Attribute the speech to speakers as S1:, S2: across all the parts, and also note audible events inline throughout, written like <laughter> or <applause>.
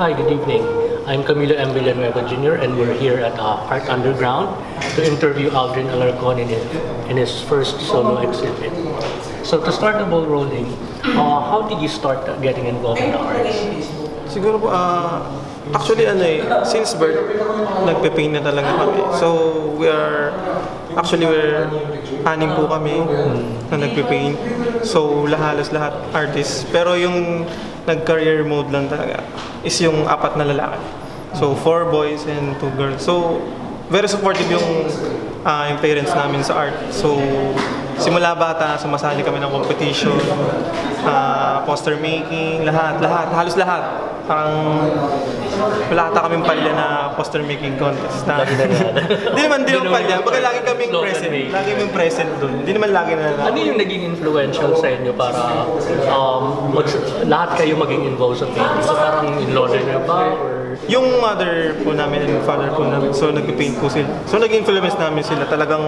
S1: Hi, good evening. I'm Camilo M. Villanueva Jr. and we're here at uh, Art Underground to interview Aldrin Alarcon in his, in his first solo exhibit. So to start the ball rolling, uh, how did you start uh, getting involved in the arts?
S2: Siguro po, ah, actually ano eh, since birth, nagpe-paint na talaga kami. So, we are, actually we're anim po kami na nagpe-paint. So, lahalos lahat artists. Pero yung nag-career mode lang talaga is yung apat na lalaki. So, four boys and two girls. So, very supportive yung, ah, yung parents namin sa art. So, simula bata, sumasali kami ng competition, ah, poster making, lahat, lahat, halos lahat. Parang wala ata kaming palya na poster making contest. Na,
S1: na. <laughs>
S2: Hindi naman, di naman palya. Baga lagi kaming present. Lagi kaming present doon. Hindi naman lagi na
S1: Ano yung naging influential sa inyo para um, lahat kayo maging involved sa painting? So parang in lola niyo ba? Or
S2: Yung mother po namin and father po namin, so nag-paint po sila. So nag-influence namin sila talagang,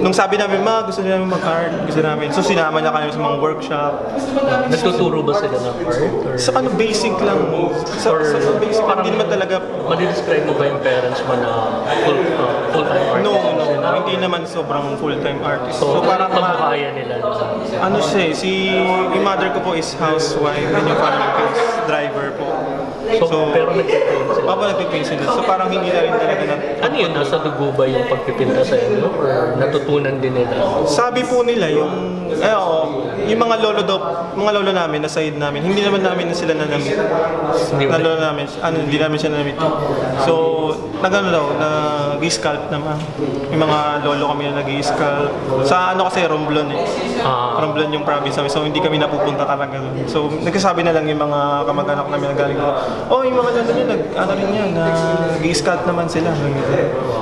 S2: nung sabi namin, ma, gusto namin mag-art, gusto namin. So sinama niya kami sa mga workshop.
S1: nagtuturo ba sila ng art? Or
S2: Sa ano, basic lang. Sa,
S1: Or
S2: sa basic,
S1: parang-
S2: hindi naman talaga
S1: Madidescribe mo ba yung parents mo na full, uh, full-time artist?
S2: No, no, hindi naman sobrang full-time artist.
S1: So,
S2: So, parang
S1: kabuhayan nila.
S2: ano siya eh, si yung mother ko po is housewife and yung father ko is driver po.
S1: So, pero nagtitrain sila.
S2: Papa nagpipaint sila. So parang hindi na rin talaga na...
S1: Ano yun? Nasa dugo ba yung pagpipinta sa inyo? Or natutunan din nila?
S2: Sabi po nila yung... Eh, oo, yung mga lolo daw, mga lolo namin, na side namin, hindi naman namin sila nanamit. Na lolo namin, ano, hindi namin siya nanamit. So, nagano daw, nag-scalp naman. Yung mga lolo kami na nag-scalp. Sa ano kasi, Romblon eh.
S1: Ah.
S2: Romblon yung province namin, so hindi kami napupunta talaga doon. So, nagkasabi na lang yung mga kamag-anak namin na galing ko, oh, yung mga lolo niya, nag, ano rin yan, nag-scalp naman sila.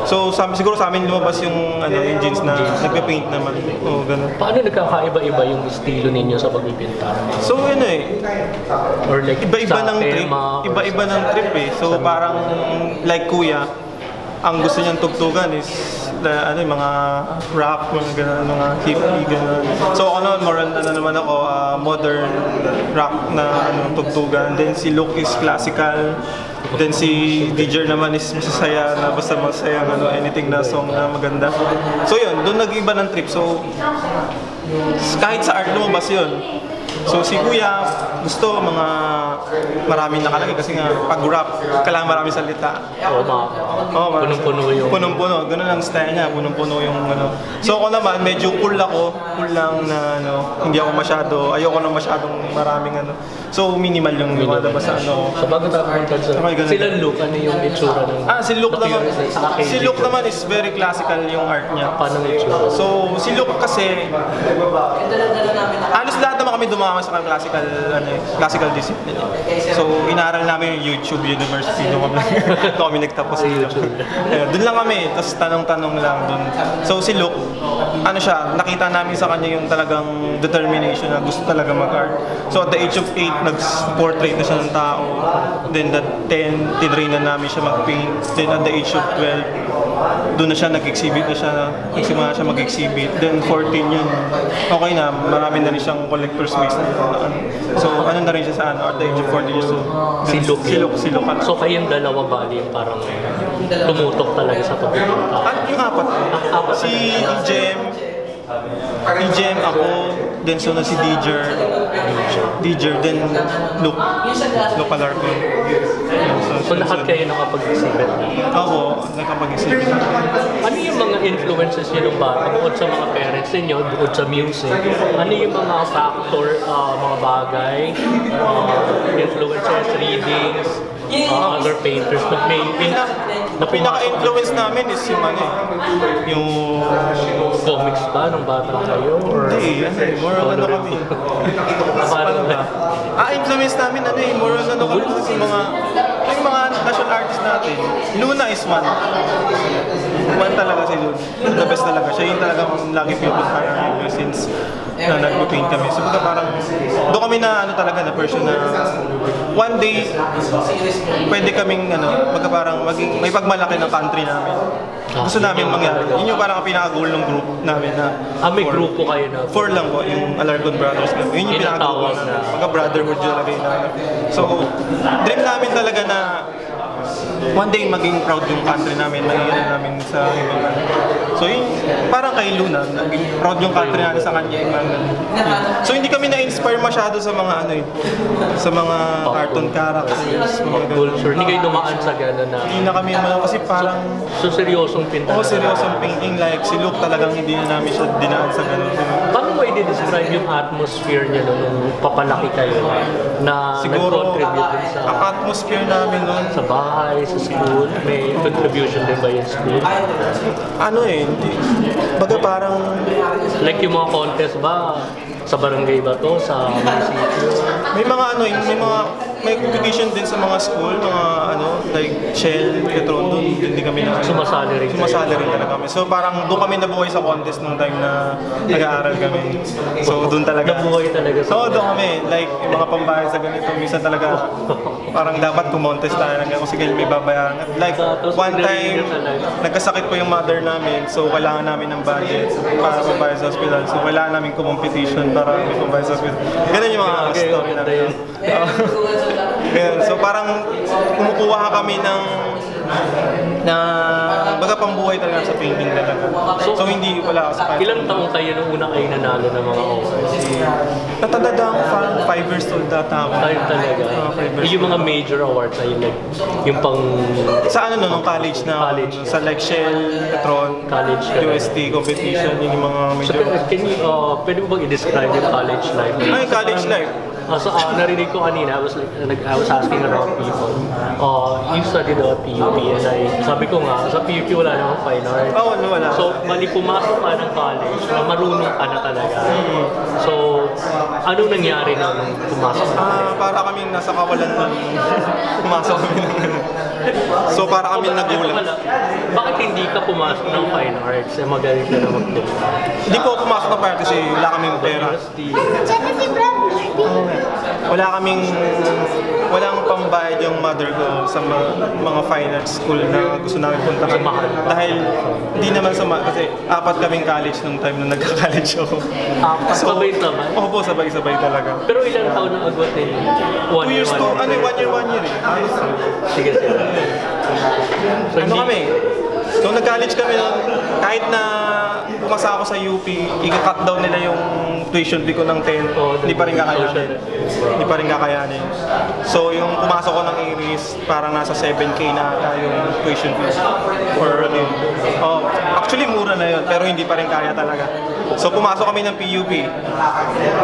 S2: So, sa, siguro sa amin lumabas yung, ano, yung jeans na nagpe-paint naman. Oo, ganun.
S1: Paano nagkakaiba-iba yung estilo ninyo sa pagpipinta?
S2: So, ano eh,
S1: Or like
S2: iba-iba ng trip. Iba-iba ng trip eh. So, parang, like kuya, ang gusto niyang tugtugan is the, ano, yung mga rap, mga ganun, mga hippie, ganun. So ako naman, more ano naman ako, ah, modern rock na ano, tugtugan. Then si Luke is classical. Then si DJ naman is masasaya na basta masaya ano, anything na song na maganda. So yun, doon nag-iba ng trip. So kahit sa art lumabas yun. So si Kuya, gusto mga maraming nakalagay kasi nga pag rap, kailangan maraming salita.
S1: o mga
S2: Oh, marami-
S1: punong-puno yung...
S2: Punong-puno, ganun ang style niya, punong-puno yung ano. So ako naman, medyo cool ako, cool lang na ano, hindi ako masyado, ayoko na masyadong maraming ano. So minimal yung lumalabas sa ano.
S1: So bago tayo pumunta sa...
S2: Okay, ganun.
S1: Sila Luke, ano yung itsura ng...
S2: Ah, si Luke naman, si Luke naman is very classical yung art niya.
S1: Paano yung itsura?
S2: So, si Luke kasi, halos lahat naman kami dumama sa classical, ano, eh, classical discipline. eh. So, inaral namin yung YouTube University doon kami, doon <laughs> kami nagtapos sa YouTube. Doon lang kami, tapos tanong-tanong lang doon. So, si Luke, ano siya, nakita namin sa kanya yung talagang determination na gusto talaga mag-art. So, at the age of 8, nag-portrait na siya ng tao. Then, at 10, tinrain na namin siya mag-paint. Then, at the age of 12, doon na siya nag-exhibit na siya, nagsimula siya mag-exhibit. Then 14 yun, okay na, marami na rin siyang collector's space na ano. So ano na rin siya sa ano, at the age of 14 years old.
S1: Si Luke
S2: Si. Luke, si Luke.
S1: So kayong dalawa bali yung parang tumutok talaga sa pagpipinta?
S2: At yung apat,
S1: Ah, apat.
S2: si Jem, Jem ako, then sunod si Dijer, Dijer, then Luke, Luke Alarcon.
S1: So lahat kayo nakapag-exhibit na?
S2: Ako, nakapag-exhibit.
S1: Ano yung mga influences niyo nung bata? Bukod sa mga parents niyo, bukod sa music, ano yung mga factor, ah, mga bagay, ah, influences, readings, ah, other painters na may na
S2: Pinaka-influence namin is yung ano eh, yung
S1: comics ba nung bata kayo? Or
S2: Hindi, ano eh, more on ano kami. <laughs> Paano ba? Ah, influence namin ano eh, more on ano kami sa mga, yung mga national artist natin. Luna is one. One talaga si Luna. The best talaga. Siya yung talagang lagi pinupuntahan namin since na nagpipaint kami. So baga parang doon kami na ano talaga na person na one day pwede kaming ano, baga parang maging may pagmalaki ng country namin. Gusto namin mangyari. Yun yung parang pinaka-goal ng group namin na
S1: Ah, may
S2: for-
S1: grupo kayo na.
S2: Four lang po, yung Alarcon Brothers kami. Yun yung
S1: Yun ang
S2: pinaka-goal
S1: tawag na-
S2: Mga brotherhood yun talaga yun. So, dream namin talaga na one day maging proud yung country namin, maging ano namin sa ibang ano. So yun, parang kay Luna, naging proud yung country natin sa kanya. yung mga ganun. So hindi kami na-inspire masyado sa mga ano eh, sa mga cartoon characters, mga ganun.
S1: Culture. Hindi kayo dumaan sa gano'n na.
S2: Hindi na kami ano, kasi parang
S1: So, seryosong pinta.
S2: Oo, oh, seryosong painting like si Luke talagang hindi na namin siya dinaan sa ganun.
S1: I-describe yung atmosphere niya no, nung papalaki kayo na
S2: Siguro,
S1: nag-contribute din sa
S2: ang atmosphere namin noon,
S1: sa bahay, sa school? May contribution din ba yung school?
S2: ano eh, hindi, baga parang,
S1: Like yung mga contest ba, sa barangay ba to, sa munisipyo?
S2: may mga ano, yung- may mga, may competition din sa mga school, mga ano, like Shell, Petron, doon hindi kami na,
S1: Sumasali rin
S2: sumasali rin talaga kami. So parang doon kami nabuhay sa contest nung time na nag-aaral kami. So doon talaga.
S1: Nabuhay talaga sa...
S2: Oo, doon kami. Like, yung mga pambahay sa ganito, minsan talaga <laughs> parang dapat kumontest tayo ng kasi kayo may babayaran. Like, one time, nagkasakit po yung mother namin, so kailangan namin ng budget para pambayad sa hospital. So kailangan namin competition para may pambayad sa hospital. Ganun yung mga
S1: Okay,
S2: story namin. Ganun. So parang kumukuha kami ng na baga pambuhay talaga sa painting talaga. So, hindi wala sa kahit
S1: Ilang taong kayo nung una kayo nanalo ng mga awards?
S2: Natatanda ako parang 5 years old data ako.
S1: Tayo talaga.
S2: Ah, five years
S1: yung mga major awards ay like, yung pang
S2: Sa ano no, nung college na
S1: College.
S2: sa like Shell, Petron,
S1: College ka.
S2: UST competition, yun yung mga
S1: So,
S2: medyo...
S1: can, can you, uh, pwede mo bang i-describe yung college life?
S2: Ay, college life.
S1: Uh, so, uh, narinig ko kanina, I was, like, I was asking around people, uh, you studied at PUP and I, sabi ko nga, sa PUP wala namang fine art.
S2: Oo, no, wala.
S1: So, mali pumasok ka ng college na marunong ka na talaga. So, ano nangyari na nung pumasok ka?
S2: Ah, para kaming nasa kawalan ng <laughs> pumasok kami ng ano. So para kami
S1: Ito
S2: nagulat.
S1: Bakit hindi ka pumasok ng fine arts? Eh, magaling ka na magturo.
S2: Hindi po pumasok na parang kasi wala kaming pera.
S3: Na si Brad.
S2: Wala kaming walang pambayad yung mother ko sa mga, mga fine arts school na gusto namin punta
S1: Sa mahal.
S2: Dahil hindi naman sa kasi apat kaming college nung time na nagka-college ako.
S1: Apat sabay-sabay?
S2: Oo po, sabay-sabay talaga.
S1: Pero ilang taon na agwat ninyo? One
S2: Two years to,
S1: year.
S2: ano, one year, one year eh. Ayos.
S1: Sige, sige. So,
S2: Ano kami? So nag-college kami nun, kahit na pumasa ako sa UP, i-cut down nila yung tuition fee ko ng 10,
S1: Oo,
S2: hindi pa rin kakayanin. Hindi pa rin kakayanin. So yung pumasok ko ng Aries, parang nasa 7K na ata yung tuition fee. For, oh, actually mura na yun, pero hindi pa rin kaya talaga. So pumasok kami ng PUP.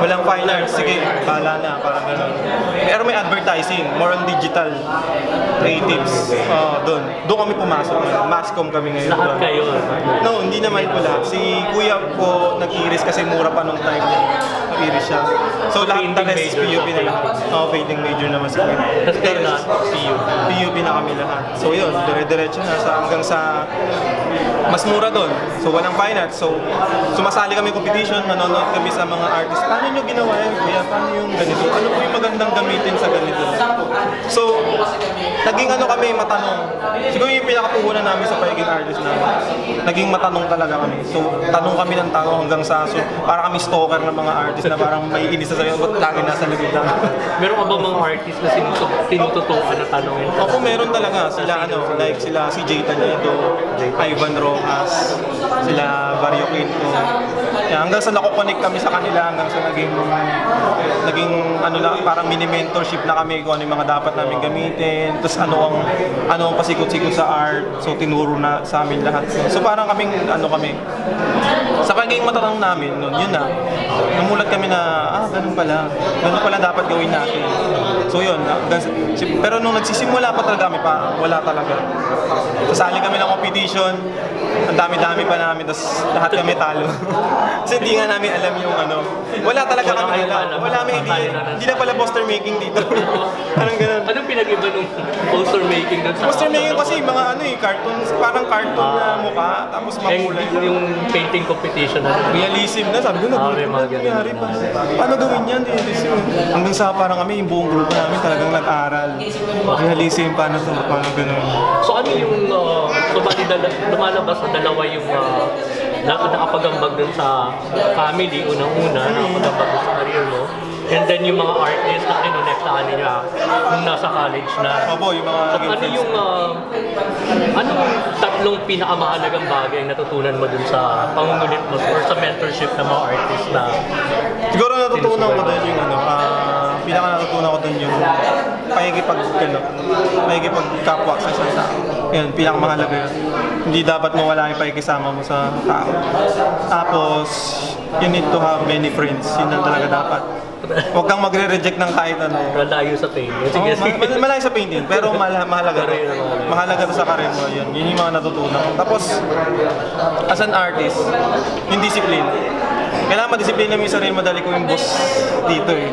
S2: Walang fine arts, sige, kala na, parang gano'n. Pero may advertising, more on digital creatives. Oh, doon. Doon kami pumasok. Masscom kami ngayon.
S1: Lahat kayo.
S2: No, hindi naman ko lahat. Si kuya ko nag-iris kasi mura pa nung time na nag-iris siya. So lahat na is
S1: major
S2: PUP na yun. Oo, painting major naman si kuya.
S1: Tapos kayo lahat, PU.
S2: PUP na kami lahat. So yun, dire-diretso na sa hanggang sa mas mura doon. So walang fine arts. So sumasali kami competition, nanonood kami sa mga artists. Paano nyo ginawa yan? Kuya, paano yung ganito? Ano po yung magandang gamitin sa ganito? So, naging ano kami, matanong. Siguro yung pinakapuhunan namin sa pagiging artist namin. Naging matanong talaga kami. So, tanong kami ng tanong hanggang sa, so, para kami stalker ng mga artist na parang may inis sa sayo, ba't lagi nasa likod lang?
S1: Meron ka ba mga artist na tinututukan na tanongin?
S2: Opo, meron talaga. Sila ano, like sila si Jay Tanedo, Ivan Rojas, sila Barrio Quinto. Kaya hanggang sa nakokonek kami sa kanila, hanggang sa naging naging ano lang, parang mini mentorship na kami kung ano yung mga dapat namin gamitin. Tapos ano ang ano ang pasikot-sikot sa art. So tinuro na sa amin lahat. So parang kaming ano kami. Sa pagiging matanong namin noon, yun na. Namulat kami na, ah, ganun pala. Ganun pala dapat gawin natin. So yun, pero nung nagsisimula pa talaga kami pa, wala talaga. Sasali kami ng competition, ang dami-dami pa namin, tapos lahat kami talo. <laughs> Kasi hindi nga namin alam yung ano. Wala talaga
S1: Wala
S2: kami alam. Wala kami idea. Hindi na pala poster making dito. <laughs> Parang ganun.
S1: Anong pinag-iba nung poster making doon sa...
S2: Poster making kasi mga ano eh, cartoons, parang cartoon na mukha, tapos makulay. lang.
S1: yung painting competition na
S2: realism na sabi ko na
S1: Ah, may mga
S2: ano nangyari pa paano gawin yan? Realism hanggang sa parang kami yung buong grupo namin talagang nag-aral realism paano to paano ganun
S1: So ano yung, uh, so dala, lumalabas na dalawa yung uh, na, nakapagambag dun sa family, unang-una, nakapagambag dun sa career mo. And then yung mga artists na kinonektahan niya nung nasa college na.
S2: opo yung mga naging
S1: ano yung, uh, ano yung tatlong pinakamahalagang bagay na natutunan mo dun sa pangungulit mo or sa mentorship ng mga artists na
S2: siguro natutunan ko din yung ano ah pinaka natutunan ko din yung pakikipag ano pakikipag kapwa sa isang tao. Yan pinakamahalaga yun. Hindi dapat mawala yung pakikisama mo sa tao. Tapos you need to have many friends. Yun lang talaga dapat Huwag kang magre-reject ng kahit ano.
S1: malayo sa pain.
S2: Oo,
S1: Sige, sige.
S2: ma- ma- malayo sa painting, pero mala- <laughs> mahalaga.
S1: Career, mahalaga.
S2: To sa career mo, yun. Yun yung mga natutunan. Tapos, as an artist, yung discipline. Kailangan madisiplina mo yung sarili, madali ko yung boss dito eh.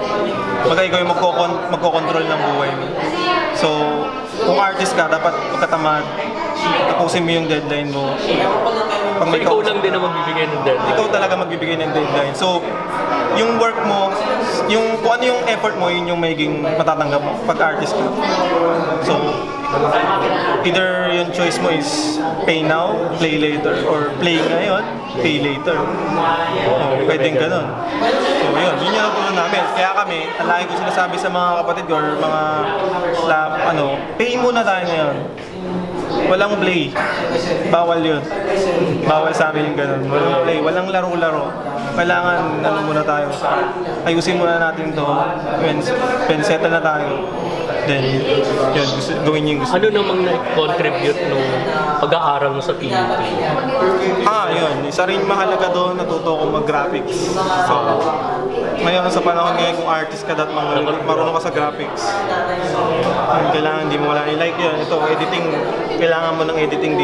S2: Baga ikaw yung magkokon- magkocontrol ng buhay mo. So, kung artist ka, dapat pagkatamad, tapusin mo yung deadline mo. Pag
S1: So, ikaw lang din ang magbibigay ng deadline.
S2: ikaw talaga magbibigay ng deadline. So, yung work mo, yung kung ano yung effort mo, yun yung magiging matatanggap mo pag artist ka. So, either yung choice mo is pay now, play later, or play ngayon, pay later. Oh, pwedeng ganun. So, yun, yun yung natutunan namin. Kaya kami, lagi ko sinasabi sa mga kapatid ko or mga la, ano, pay muna tayo ngayon. Walang play. Bawal yun. Bawal sa amin yung ganun. Walang play. Walang laro-laro. Kailangan, ano muna tayo. Ayusin muna natin to. When, when settle na tayo. Then, yun, gusto, gawin yung gusto.
S1: Ano namang na-contribute nung pag-aaral mo sa PUP?
S2: Ah, yun. Isa rin mahalaga doon, natuto ko mag-graphics. So, ngayon sa panahon ngayon, kung artist ka, dapat marunong, marunong ka sa graphics. Kailangan hindi mo wala. Like yun, ito, editing. Kailangan mo ng editing